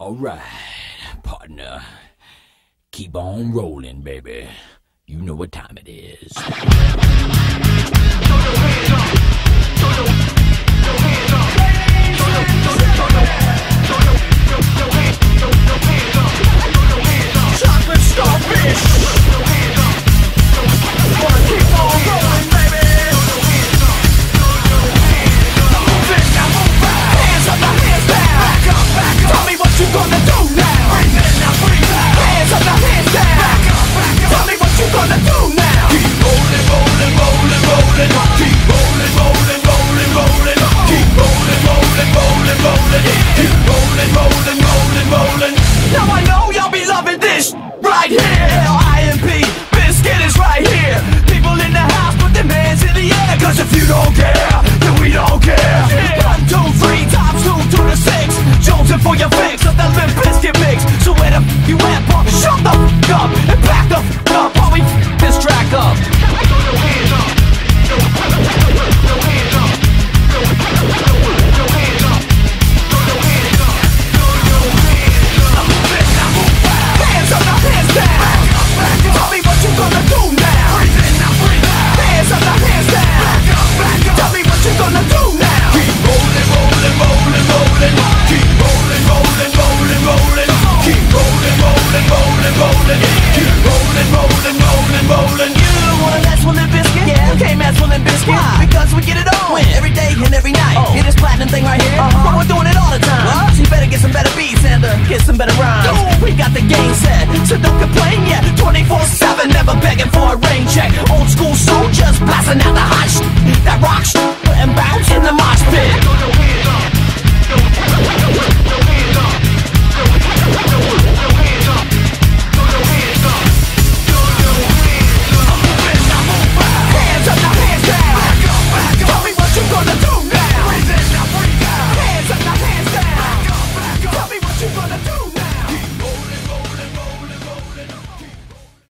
All right, partner. Keep on rolling, baby. You know what time it is. don't care better We got the game set, so don't complain yet 24-7, never begging for a rain check. Old school soldiers blasting out the hot That rock